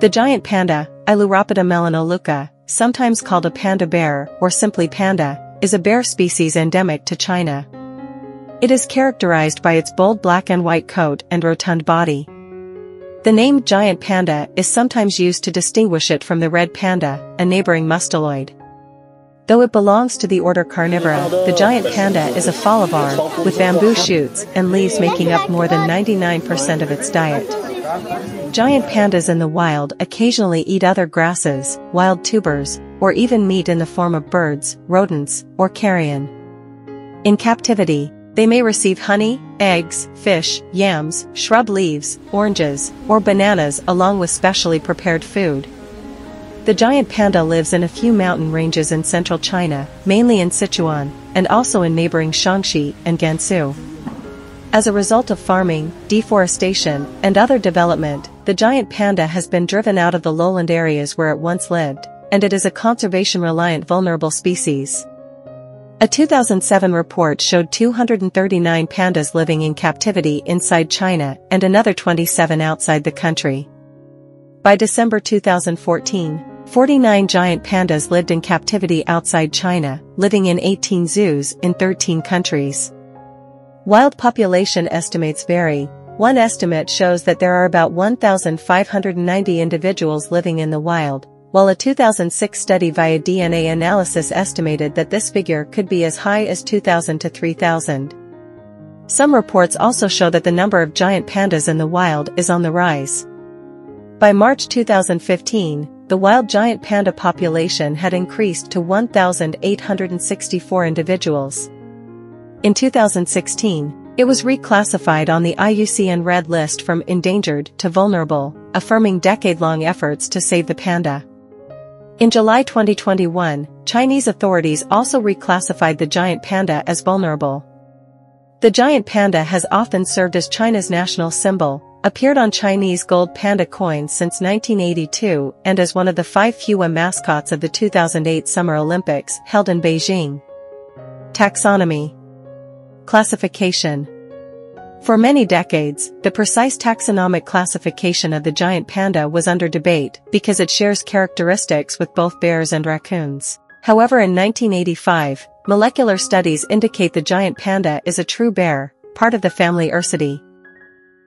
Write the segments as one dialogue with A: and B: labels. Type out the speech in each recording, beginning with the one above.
A: The giant panda, Ailuropoda melanoleuca, sometimes called a panda bear or simply panda, is a bear species endemic to China. It is characterized by its bold black and white coat and rotund body. The name giant panda is sometimes used to distinguish it from the red panda, a neighboring musteloid. Though it belongs to the order Carnivora, the giant panda is a folivore, with bamboo shoots and leaves making up more than 99% of its diet. Giant pandas in the wild occasionally eat other grasses, wild tubers, or even meat in the form of birds, rodents, or carrion. In captivity, they may receive honey, eggs, fish, yams, shrub leaves, oranges, or bananas along with specially prepared food. The giant panda lives in a few mountain ranges in central China, mainly in Sichuan, and also in neighboring Shaanxi and Gansu. As a result of farming, deforestation, and other development, the giant panda has been driven out of the lowland areas where it once lived, and it is a conservation-reliant vulnerable species. A 2007 report showed 239 pandas living in captivity inside China and another 27 outside the country. By December 2014, 49 giant pandas lived in captivity outside China, living in 18 zoos in 13 countries. Wild population estimates vary. One estimate shows that there are about 1,590 individuals living in the wild, while a 2006 study via DNA analysis estimated that this figure could be as high as 2,000 to 3,000. Some reports also show that the number of giant pandas in the wild is on the rise. By March 2015, the wild giant panda population had increased to 1,864 individuals. In 2016, it was reclassified on the IUCN Red List from endangered to vulnerable, affirming decade-long efforts to save the panda. In July 2021, Chinese authorities also reclassified the giant panda as vulnerable. The giant panda has often served as China's national symbol, appeared on Chinese gold panda coins since 1982 and as one of the five Fuwa mascots of the 2008 Summer Olympics held in Beijing. Taxonomy Classification For many decades, the precise taxonomic classification of the giant panda was under debate because it shares characteristics with both bears and raccoons. However in 1985, molecular studies indicate the giant panda is a true bear, part of the family Ursidae.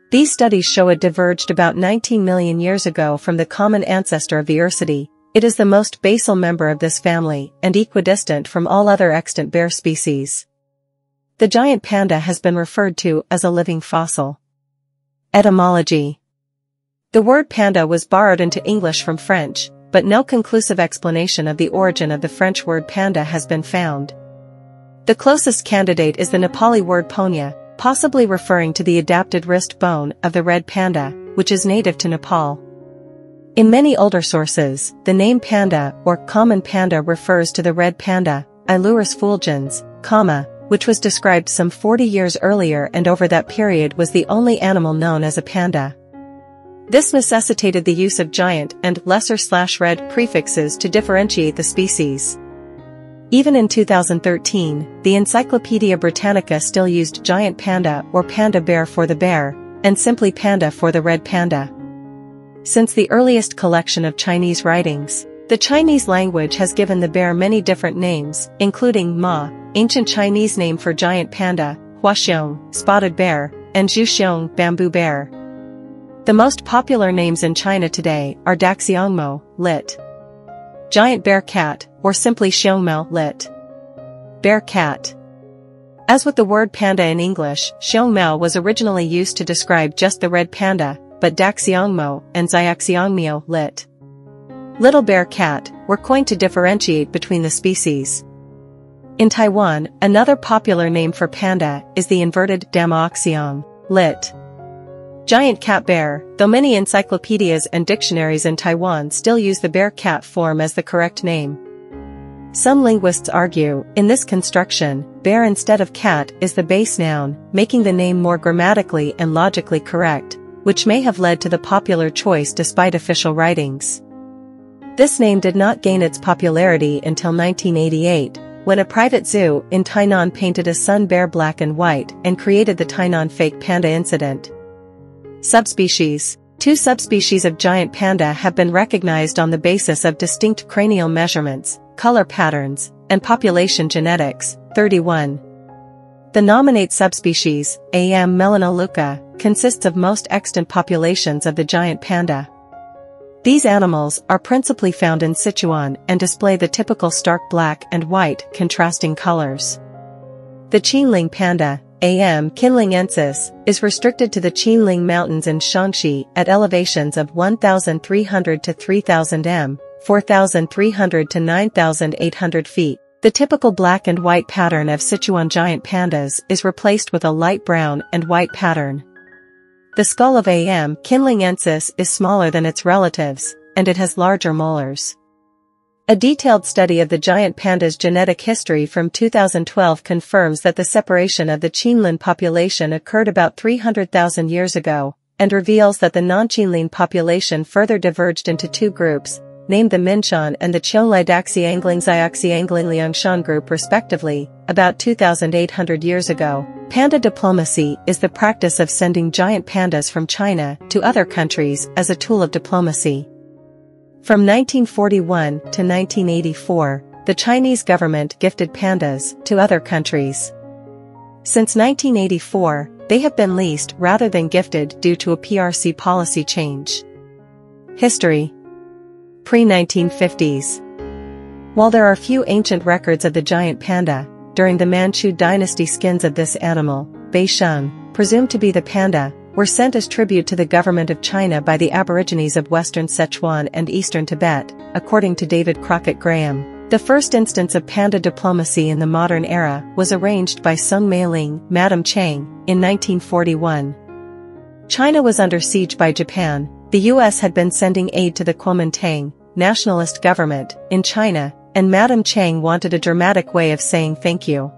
A: These studies show it diverged about 19 million years ago from the common ancestor of the Ursidae. It is the most basal member of this family and equidistant from all other extant bear species. The giant panda has been referred to as a living fossil. Etymology The word panda was borrowed into English from French, but no conclusive explanation of the origin of the French word panda has been found. The closest candidate is the Nepali word ponya, possibly referring to the adapted wrist bone of the red panda, which is native to Nepal. In many older sources, the name panda or common panda refers to the red panda, Ailurus fulgens, comma, which was described some 40 years earlier and over that period was the only animal known as a panda. This necessitated the use of giant and lesser-slash-red prefixes to differentiate the species. Even in 2013, the Encyclopaedia Britannica still used giant panda or panda bear for the bear, and simply panda for the red panda. Since the earliest collection of Chinese writings, the Chinese language has given the bear many different names, including ma, ancient Chinese name for giant panda, huaxiong, spotted bear, and zhuxiong, bamboo bear. The most popular names in China today are daxiongmao, lit. Giant bear cat, or simply xiongmao, lit. Bear cat. As with the word panda in English, xiongmao was originally used to describe just the red panda, but daxiongmao and xiaoxiongmao, lit. Little bear cat, were coined to differentiate between the species. In Taiwan, another popular name for panda is the inverted Damoxiong, lit. Giant cat bear, though many encyclopedias and dictionaries in Taiwan still use the bear cat form as the correct name. Some linguists argue, in this construction, bear instead of cat is the base noun, making the name more grammatically and logically correct, which may have led to the popular choice despite official writings. This name did not gain its popularity until 1988, when a private zoo in Tainan painted a sun bear black and white and created the Tainan fake panda incident. Subspecies Two subspecies of giant panda have been recognized on the basis of distinct cranial measurements, color patterns, and population genetics, 31. The nominate subspecies, AM melanoleuca, consists of most extant populations of the giant panda. These animals are principally found in Sichuan and display the typical stark black and white contrasting colors. The Qinling panda, AM Qinlingensis, is restricted to the Qinling Mountains in Shaanxi at elevations of 1,300 to 3,000 m, 4,300 to 9,800 feet. The typical black and white pattern of Sichuan giant pandas is replaced with a light brown and white pattern. The skull of AM Qinlingensis is smaller than its relatives, and it has larger molars. A detailed study of the giant panda's genetic history from 2012 confirms that the separation of the Qinling population occurred about 300,000 years ago, and reveals that the non-Qinling population further diverged into two groups, named the Minshan and the Qianlaidaxianglingxiaxianglingliangshan group respectively, about 2,800 years ago. Panda diplomacy is the practice of sending giant pandas from China to other countries as a tool of diplomacy. From 1941 to 1984, the Chinese government gifted pandas to other countries. Since 1984, they have been leased rather than gifted due to a PRC policy change. History Pre-1950s While there are few ancient records of the giant panda, during the Manchu dynasty skins of this animal, Beisheng, presumed to be the panda, were sent as tribute to the government of China by the aborigines of western Sichuan and eastern Tibet, according to David Crockett Graham. The first instance of panda diplomacy in the modern era was arranged by Sung Meiling, Madam Chiang, in 1941. China was under siege by Japan, the US had been sending aid to the Kuomintang, nationalist government, in China, and Madam Chiang wanted a dramatic way of saying thank you.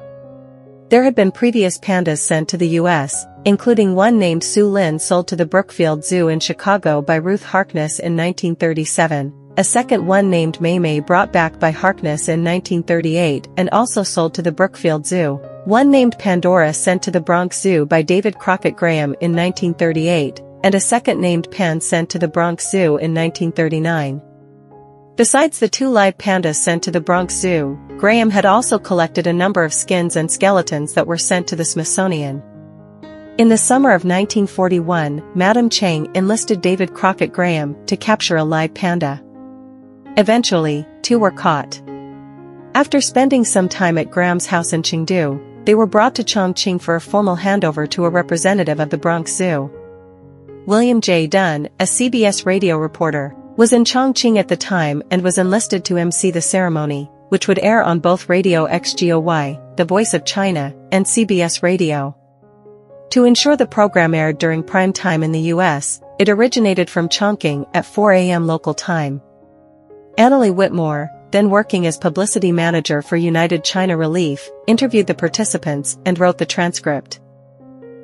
A: There had been previous pandas sent to the US, including one named Su Lin sold to the Brookfield Zoo in Chicago by Ruth Harkness in 1937, a second one named Mei brought back by Harkness in 1938 and also sold to the Brookfield Zoo, one named Pandora sent to the Bronx Zoo by David Crockett Graham in 1938, and a second named Pan sent to the Bronx Zoo in 1939. Besides the two live pandas sent to the Bronx Zoo, Graham had also collected a number of skins and skeletons that were sent to the Smithsonian. In the summer of 1941, Madam Chiang enlisted David Crockett Graham to capture a live panda. Eventually, two were caught. After spending some time at Graham's house in Chengdu, they were brought to Chongqing for a formal handover to a representative of the Bronx Zoo. William J. Dunn, a CBS radio reporter, was in Chongqing at the time and was enlisted to MC the ceremony, which would air on both Radio XGOY, The Voice of China, and CBS Radio. To ensure the program aired during prime time in the US, it originated from Chongqing at 4 a.m. local time. Annalee Whitmore, then working as publicity manager for United China Relief, interviewed the participants and wrote the transcript.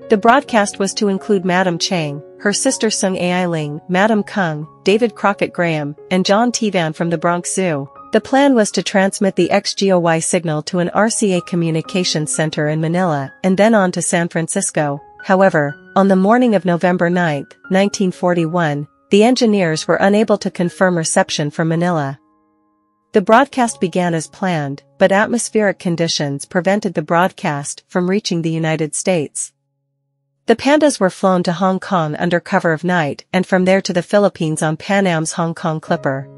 A: The broadcast was to include Madam Chiang, her sister Sung Ai Ling, Madam Kung, David Crockett Graham, and John Tee-Van from the Bronx Zoo. The plan was to transmit the XGOY signal to an RCA communications center in Manila and then on to San Francisco. However, on the morning of November 9, 1941, the engineers were unable to confirm reception from Manila. The broadcast began as planned, but atmospheric conditions prevented the broadcast from reaching the United States. The pandas were flown to Hong Kong under cover of night and from there to the Philippines on Pan Am's Hong Kong Clipper.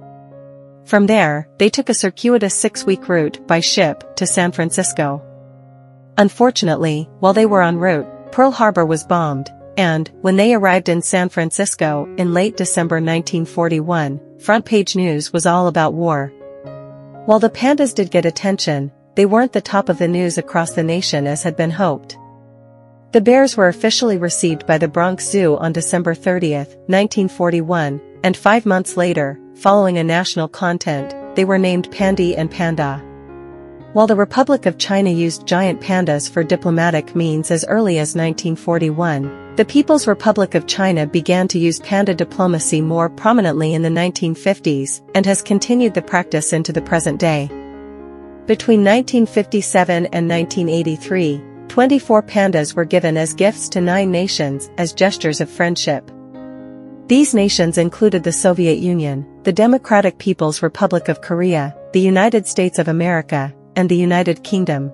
A: From there, they took a circuitous six-week route by ship to San Francisco. Unfortunately, while they were en route, Pearl Harbor was bombed, and, when they arrived in San Francisco in late December 1941, front page news was all about war. While the pandas did get attention, they weren't the top of the news across the nation as had been hoped. The bears were officially received by the Bronx Zoo on December 30, 1941, and five months later, following a national content, they were named Pandy and Panda. While the Republic of China used giant pandas for diplomatic means as early as 1941, the People's Republic of China began to use panda diplomacy more prominently in the 1950s and has continued the practice into the present day. Between 1957 and 1983, 24 pandas were given as gifts to nine nations as gestures of friendship. These nations included the Soviet Union, the Democratic People's Republic of Korea, the United States of America, and the United Kingdom.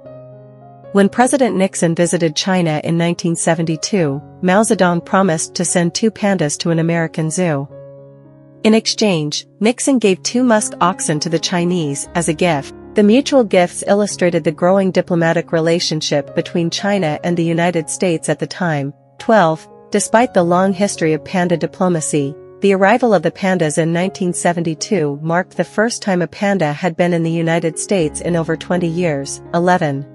A: When President Nixon visited China in 1972, Mao Zedong promised to send two pandas to an American zoo. In exchange, Nixon gave two musk oxen to the Chinese as a gift. The mutual gifts illustrated the growing diplomatic relationship between China and the United States at the time. 12. Despite the long history of panda diplomacy, the arrival of the pandas in 1972 marked the first time a panda had been in the United States in over 20 years. 11.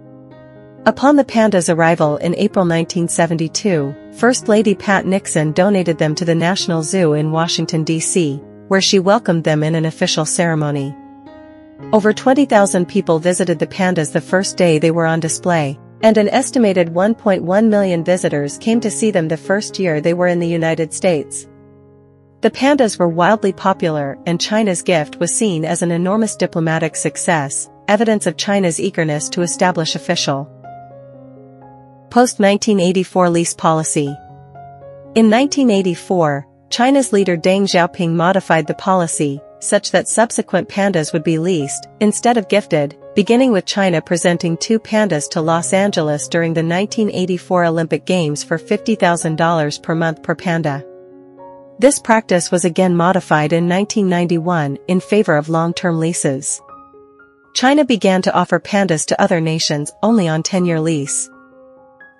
A: Upon the panda's arrival in April 1972, First Lady Pat Nixon donated them to the National Zoo in Washington, D.C., where she welcomed them in an official ceremony. Over 20,000 people visited the pandas the first day they were on display, and an estimated 1.1 million visitors came to see them the first year they were in the United States. The pandas were wildly popular and China's gift was seen as an enormous diplomatic success, evidence of China's eagerness to establish official Post-1984 lease policy. In 1984, China's leader Deng Xiaoping modified the policy, such that subsequent pandas would be leased, instead of gifted, beginning with China presenting two pandas to Los Angeles during the 1984 Olympic Games for $50,000 per month per panda. This practice was again modified in 1991 in favor of long-term leases. China began to offer pandas to other nations only on 10-year lease.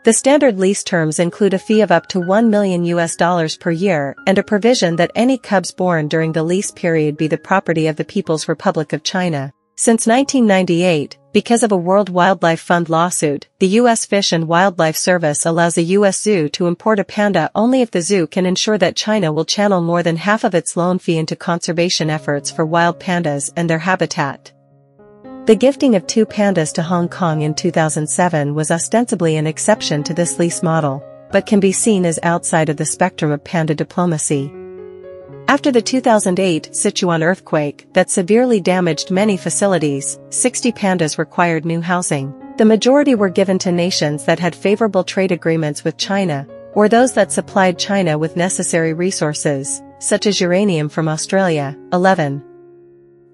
A: The standard lease terms include a fee of up to 1 million US dollars per year and a provision that any cubs born during the lease period be the property of the People's Republic of China. Since 1998, because of a World Wildlife Fund lawsuit, the U.S. Fish and Wildlife Service allows a U.S. zoo to import a panda only if the zoo can ensure that China will channel more than half of its loan fee into conservation efforts for wild pandas and their habitat. The gifting of two pandas to Hong Kong in 2007 was ostensibly an exception to this lease model, but can be seen as outside of the spectrum of panda diplomacy. After the 2008 Sichuan earthquake that severely damaged many facilities, 60 pandas required new housing. The majority were given to nations that had favorable trade agreements with China, or those that supplied China with necessary resources, such as uranium from Australia. 11.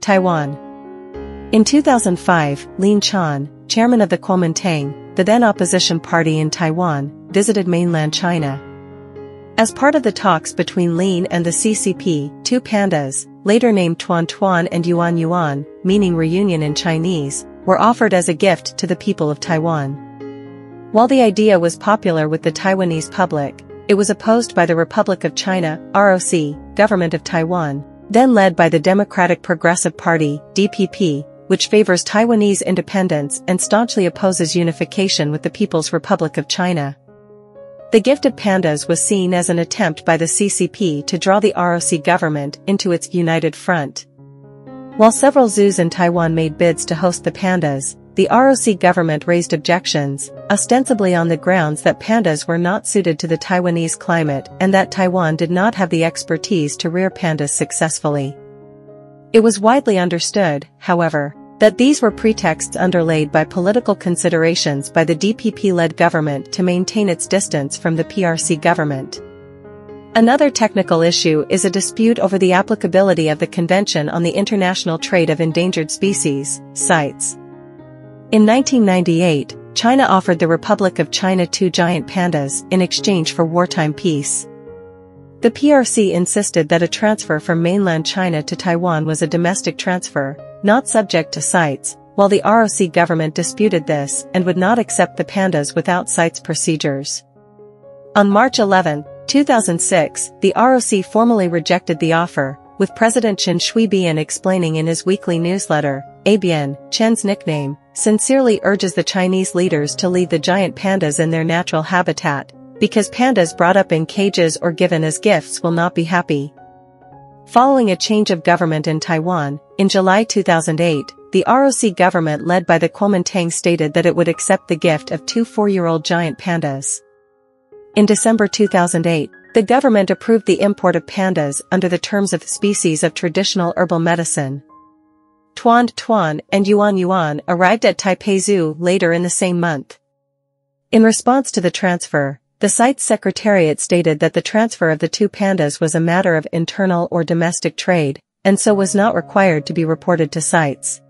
A: Taiwan. In 2005, Lien Chan, chairman of the Kuomintang, the then opposition party in Taiwan, visited mainland China. As part of the talks between Lien and the CCP, two pandas, later named Tuan Tuan and Yuan Yuan, meaning reunion in Chinese, were offered as a gift to the people of Taiwan. While the idea was popular with the Taiwanese public, it was opposed by the Republic of China, ROC, government of Taiwan, then led by the Democratic Progressive Party, DPP, which favors Taiwanese independence and staunchly opposes unification with the People's Republic of China. The gift of pandas was seen as an attempt by the CCP to draw the ROC government into its united front. While several zoos in Taiwan made bids to host the pandas, the ROC government raised objections, ostensibly on the grounds that pandas were not suited to the Taiwanese climate and that Taiwan did not have the expertise to rear pandas successfully. It was widely understood, however, that these were pretexts underlaid by political considerations by the DPP-led government to maintain its distance from the PRC government. Another technical issue is a dispute over the applicability of the Convention on the International Trade of Endangered Species, CITES. In 1998, China offered the Republic of China two giant pandas in exchange for wartime peace. The PRC insisted that a transfer from mainland China to Taiwan was a domestic transfer, not subject to CITES, while the ROC government disputed this and would not accept the pandas without CITES procedures. On March 11, 2006, the ROC formally rejected the offer, with President Chen Shui-bian explaining in his weekly newsletter, A-Bian, Chen's nickname, sincerely urges the Chinese leaders to leave the giant pandas in their natural habitat, because pandas brought up in cages or given as gifts will not be happy. Following a change of government in Taiwan, in July 2008, the ROC government led by the Kuomintang stated that it would accept the gift of two four-year-old giant pandas. In December 2008, the government approved the import of pandas under the terms of species of traditional herbal medicine. Tuan Tuan and Yuan Yuan arrived at Taipei Zoo later in the same month. In response to the transfer, The CITES secretariat stated that the transfer of the two pandas was a matter of internal or domestic trade, and so was not required to be reported to CITES.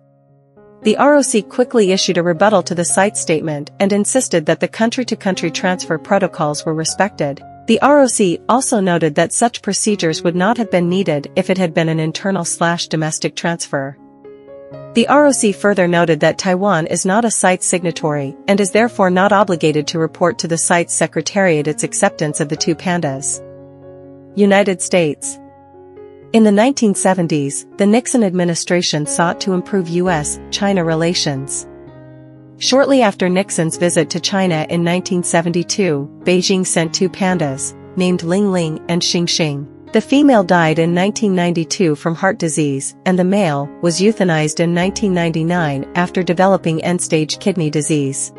A: The ROC quickly issued a rebuttal to the CITES statement and insisted that the country-to-country -country transfer protocols were respected. The ROC also noted that such procedures would not have been needed if it had been an internal-slash-domestic transfer. The ROC further noted that Taiwan is not a CITES signatory and is therefore not obligated to report to the CITES secretariat its acceptance of the two pandas. United States in the 1970s, the Nixon administration sought to improve U.S.-China relations. Shortly after Nixon's visit to China in 1972, Beijing sent two pandas, named Ling Ling and Xing Xing. The female died in 1992 from heart disease and the male was euthanized in 1999 after developing end-stage kidney disease.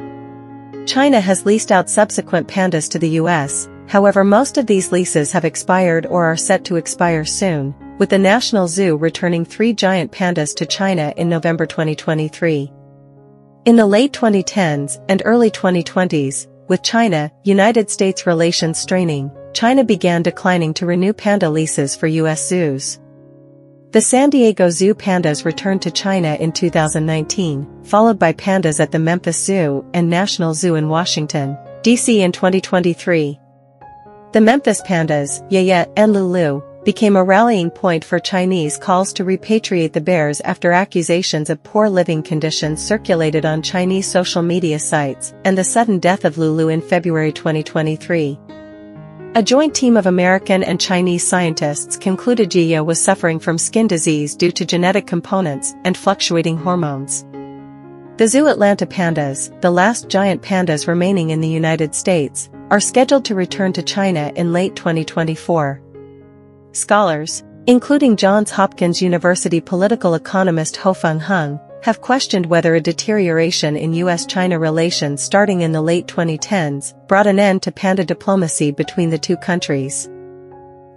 A: China has leased out subsequent pandas to the US, however most of these leases have expired or are set to expire soon, with the National Zoo returning three giant pandas to China in November 2023. In the late 2010s and early 2020s, with China, United States relations straining, China began declining to renew panda leases for U.S. zoos. The San Diego Zoo pandas returned to China in 2019, followed by pandas at the Memphis Zoo and National Zoo in Washington, D.C. in 2023. The Memphis pandas, Yaya and Lulu, became a rallying point for Chinese calls to repatriate the bears after accusations of poor living conditions circulated on Chinese social media sites and the sudden death of Lulu in February 2023. A joint team of American and Chinese scientists concluded Yaya was suffering from skin disease due to genetic components and fluctuating hormones. The Zoo Atlanta pandas, the last giant pandas remaining in the United States, are scheduled to return to China in late 2024. Scholars, including Johns Hopkins University political economist Ho-Fung Hung, have questioned whether a deterioration in U.S.-China relations starting in the late 2010s brought an end to panda diplomacy between the two countries.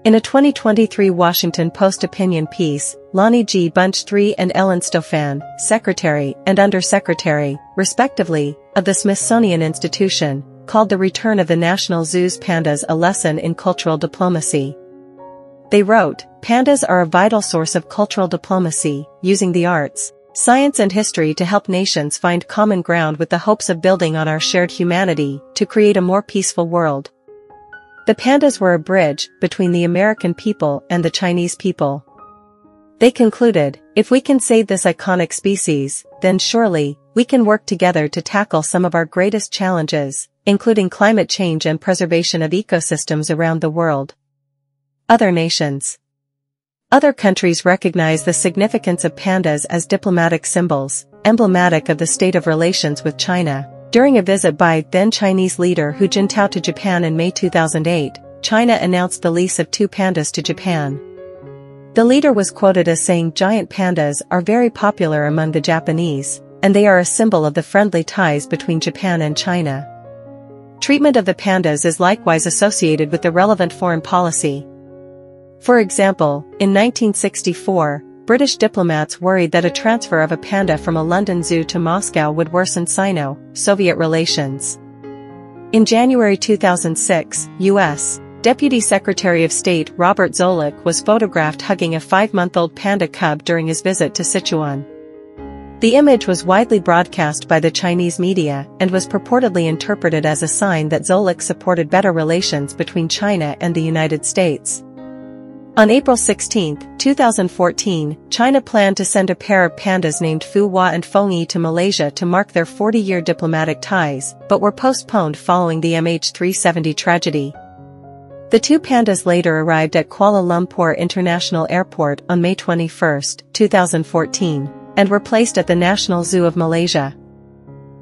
A: In a 2023 Washington Post opinion piece, Lonnie G. Bunch III and Ellen Stofan, Secretary and Undersecretary, respectively, of the Smithsonian Institution, called the return of the National Zoo's pandas a lesson in cultural diplomacy. They wrote, pandas are a vital source of cultural diplomacy, using the arts, science and history to help nations find common ground with the hopes of building on our shared humanity to create a more peaceful world. The pandas were a bridge between the American people and the Chinese people. They concluded, if we can save this iconic species, then surely, we can work together to tackle some of our greatest challenges, including climate change and preservation of ecosystems around the world. Other nations. Other countries recognize the significance of pandas as diplomatic symbols, emblematic of the state of relations with China. During a visit by then Chinese leader Hu Jintao to Japan in May 2008, China announced the lease of two pandas to Japan. The leader was quoted as saying giant pandas are very popular among the Japanese, and they are a symbol of the friendly ties between Japan and China. Treatment of the pandas is likewise associated with the relevant foreign policy, for example, in 1964, British diplomats worried that a transfer of a panda from a London zoo to Moscow would worsen Sino-Soviet relations. In January 2006, U.S. Deputy Secretary of State Robert Zoellick was photographed hugging a five-month-old panda cub during his visit to Sichuan. The image was widely broadcast by the Chinese media and was purportedly interpreted as a sign that Zoellick supported better relations between China and the United States. On April 16, 2014, China planned to send a pair of pandas named Fu Wa and Feng Yi to Malaysia to mark their 40-year diplomatic ties, but were postponed following the MH370 tragedy. The two pandas later arrived at Kuala Lumpur International Airport on May 21, 2014, and were placed at the National Zoo of Malaysia.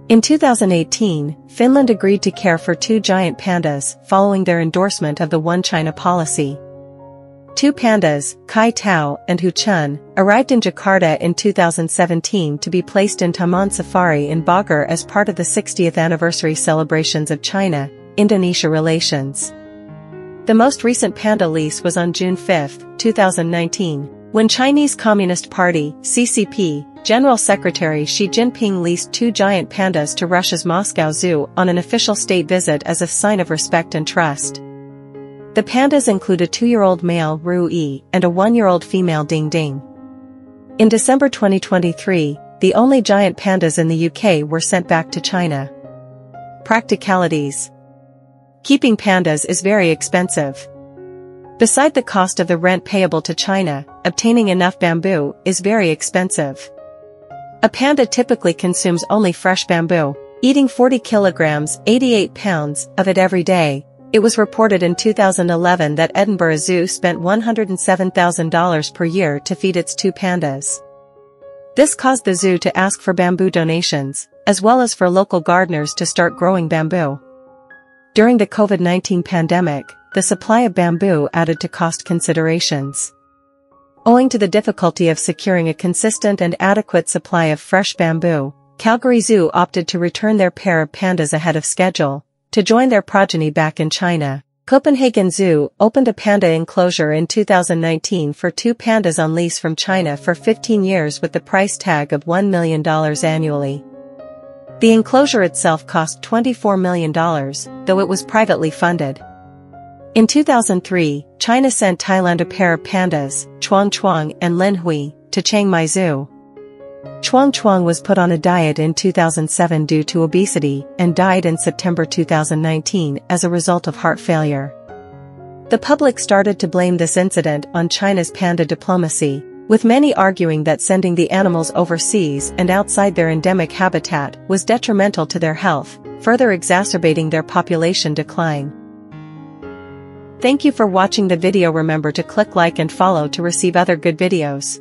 A: In 2018, Finland agreed to care for two giant pandas following their endorsement of the One China policy. Two pandas, Kai Tao and Hu Chun, arrived in Jakarta in 2017 to be placed in Taman Safari in Bogor as part of the 60th anniversary celebrations of China-Indonesia relations. The most recent panda lease was on June 5, 2019. When Chinese Communist Party, CCP, General Secretary Xi Jinping leased two giant pandas to Russia's Moscow Zoo on an official state visit as a sign of respect and trust. The pandas include a two-year-old male Ru Yi and a one-year-old female Ding Ding. In December 2023, the only giant pandas in the UK were sent back to China. Practicalities Keeping pandas is very expensive. Beside the cost of the rent payable to China, obtaining enough bamboo is very expensive. A panda typically consumes only fresh bamboo, eating 40 kilograms 88 pounds of it every day. It was reported in 2011 that Edinburgh Zoo spent $107,000 per year to feed its two pandas. This caused the zoo to ask for bamboo donations, as well as for local gardeners to start growing bamboo. During the COVID-19 pandemic, the supply of bamboo added to cost considerations. Owing to the difficulty of securing a consistent and adequate supply of fresh bamboo, Calgary Zoo opted to return their pair of pandas ahead of schedule, to join their progeny back in China. Copenhagen Zoo opened a panda enclosure in 2019 for two pandas on lease from China for 15 years with the price tag of $1 million annually. The enclosure itself cost $24 million, though it was privately funded. In 2003, China sent Thailand a pair of pandas, Chuang Chuang and Lin Hui, to Chiang Mai Zoo. Chuang Chuang was put on a diet in 2007 due to obesity and died in September 2019 as a result of heart failure. The public started to blame this incident on China's panda diplomacy, with many arguing that sending the animals overseas and outside their endemic habitat was detrimental to their health, further exacerbating their population decline. Thank you for watching the video remember to click like and follow to receive other good videos.